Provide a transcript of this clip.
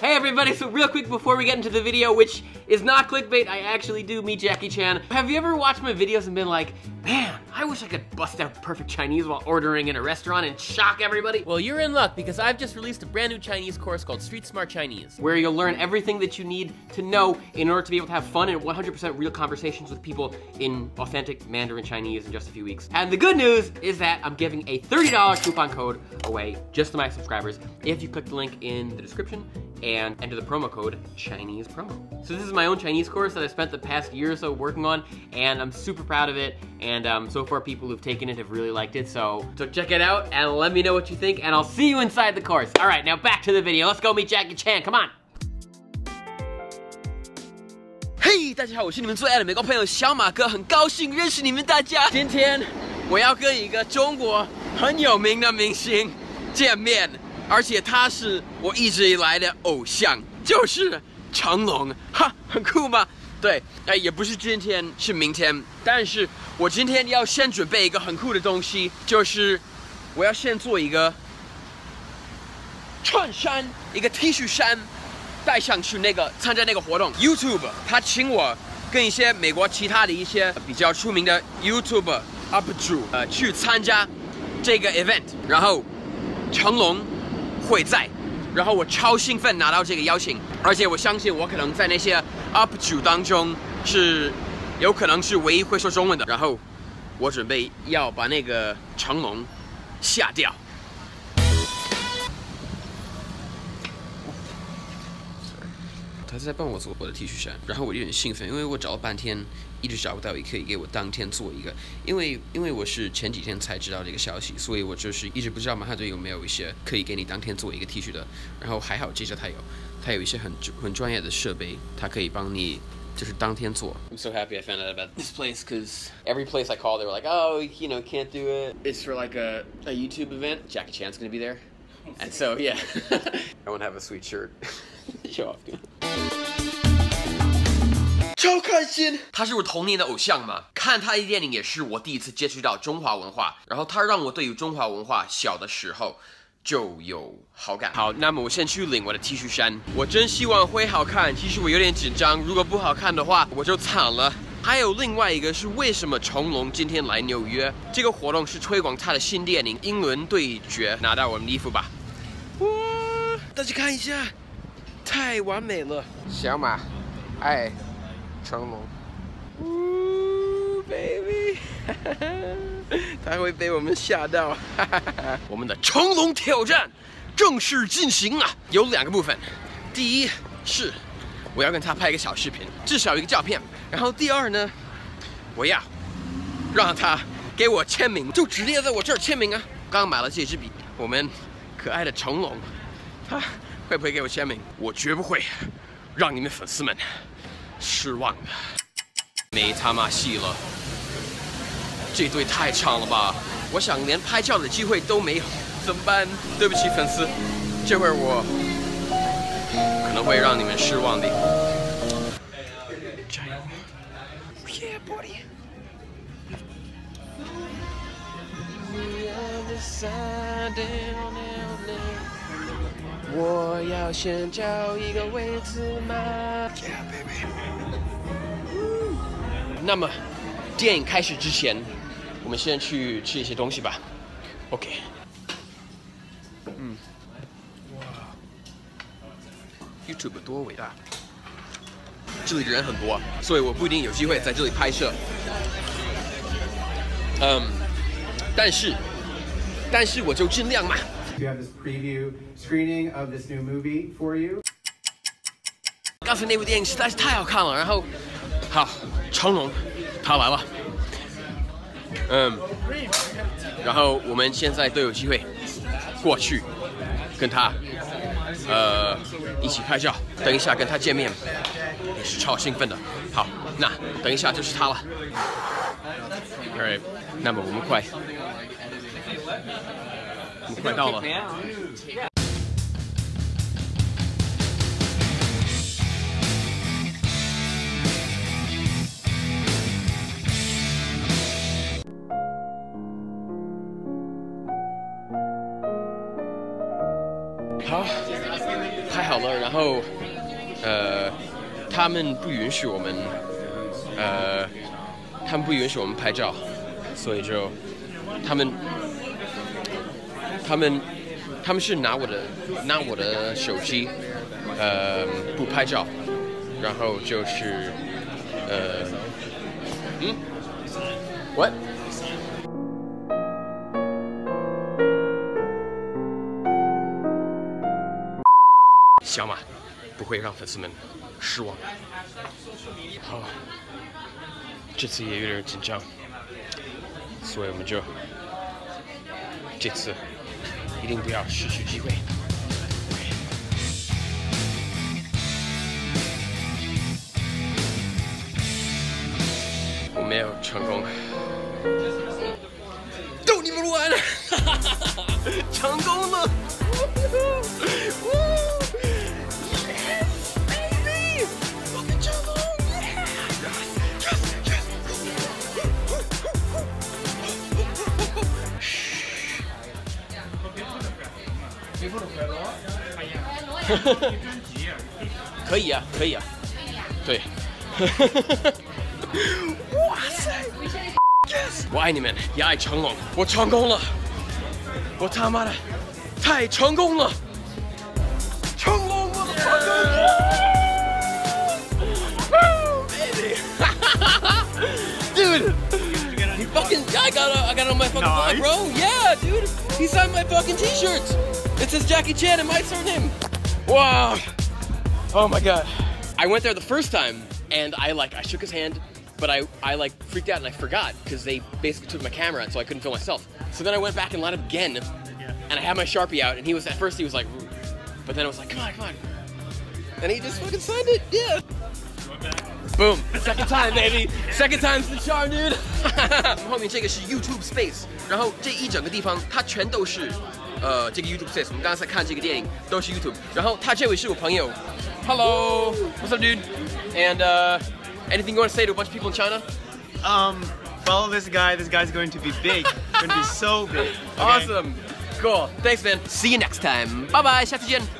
Hey everybody, so real quick before we get into the video, which is not clickbait, I actually do meet Jackie Chan. Have you ever watched my videos and been like, man, I wish I could bust out perfect Chinese while ordering in a restaurant and shock everybody? Well, you're in luck because I've just released a brand new Chinese course called Street Smart Chinese, where you'll learn everything that you need to know in order to be able to have fun and 100% real conversations with people in authentic Mandarin Chinese in just a few weeks. And the good news is that I'm giving a $30 coupon code away just to my subscribers if you click the link in the description and enter the promo code Chinese promo. So this is my own Chinese course that I spent the past year or so working on, and I'm super proud of it. And um, so far, people who've taken it have really liked it. So, so check it out and let me know what you think, and I'll see you inside the course. All right, now back to the video. Let's go meet Jackie Chan. Come on. 嘿，大家好，我是你们最爱的美国朋友小马哥，很高兴认识你们大家。今天我要跟一个中国很有名的明星见面。 而且他是我一直以来的偶像，就是成龙，哈，很酷吗？对，哎，也不是今天，是明天。但是我今天要先准备一个很酷的东西，就是我要先做一个衬衫，一个 T 恤衫，带上去那个参加那个活动。YouTube 他请我跟一些美国其他的一些比较出名的 YouTube UP 主，呃，去参加这个 event，然后成龙。会在，然后我超兴奋拿到这个邀请，而且我相信我可能在那些 UP 主当中是有可能是唯一会说中文的。然后我准备要把那个成龙下掉。他在帮我做我的 T 恤衫，然后我有点兴奋，因为我找了半天，一直找不到也可以给我当天做一个。因为因为我是前几天才知道这个消息，所以我就是一直不知道马哈顿有没有一些可以给你当天做一个 T 恤的。然后还好，这着他有，他有一些很很专业的设备，他可以帮你就是当天做。I'm so happy I found out about this place because every place I call, they were like, oh, you know, can't do it. It's for like a a YouTube event. Jackie Chan's gonna be there, and so yeah, I want to have a sweet shirt. Show off. 超开心！他是我童年的偶像嘛，看他的电影也是我第一次接触到中华文化，然后他让我对于中华文化小的时候就有好感。好，那么我先去领我的 T 恤衫，我真希望会好看。其实我有点紧张，如果不好看的话我就惨了。还有另外一个是为什么成龙今天来纽约？这个活动是推广他的新电影《英伦对决》。拿到我们的衣服吧！哇，大家看一下，太完美了，小马，哎。成龙，呜，baby，他会被我们吓到。我们的成龙挑战正式进行啊！有两个部分，第一是我要跟他拍一个小视频，至少一个照片。然后第二呢，我要让他给我签名，就直接在我这儿签名啊！刚买了这支笔，我们可爱的成龙，他会不会给我签名？我绝不会让你们粉丝们。失望了，没他妈戏了，这队太长了吧？我想连拍照的机会都没有，怎么办？对不起粉丝，这会儿我可能会让你们失望的。加油！Yeah, buddy. 我要先找一个位置吗？Yeah, baby. 那么，电影开始之前，我们先去吃一些东西吧。OK。嗯。哇。YouTube 多伟大！这里的人很多，所以我不一定有机会在这里拍摄。嗯。但是，但是我就尽量嘛。We have this preview screening of this new movie for you. 刚才那部电影实在是太好看了，然后，好，成龙，他来了，嗯，然后我们现在都有机会过去跟他，呃，一起拍照，等一下跟他见面，也是超兴奋的。好，那等一下就是他了。Alright，那么我们快。快到了。好，拍好了，然后呃，他们不允许我们，呃，他们不允许我们拍照，所以就他们他们他们是拿我的拿我的手机，呃，不拍照，然后就是呃，嗯，what？小马不会让粉丝们失望。好，这次也有点紧张，所以我们就这次一定不要失去机会。我没有成功，逗你们玩，成功了！可以啊，可以啊，对。哇塞！我爱你们，也爱成龙。我成功了，我他妈的太成功了！成龙，我的天！Dude, he fucking, I got, a, I got it on my fucking vlog, bro. Yeah, dude, he signed my fucking T-shirts. It says Jackie Chan and my surname. Wow. Oh my god. I went there the first time and I like I shook his hand, but I, I like freaked out and I forgot because they basically took my camera out so I couldn't film myself. So then I went back and lined up again and I had my Sharpie out and he was at first he was like but then I was like, come on, come on. And he just fucking signed it, yeah. Boom. Second time, baby. Second time's the charm, dude. 后面这个是 YouTube Space，然后这一整个地方它全都是 呃这个 YouTube Space。我们刚刚在看这个电影都是 YouTube。然后他这位是我朋友，Hello, what's up, dude? And uh, anything you want to say to a bunch of people in China? Um, follow this guy. This guy's going to be big. going to be so big. Okay? Awesome. Cool. Thanks, man. See you next time. Bye bye. 下次见。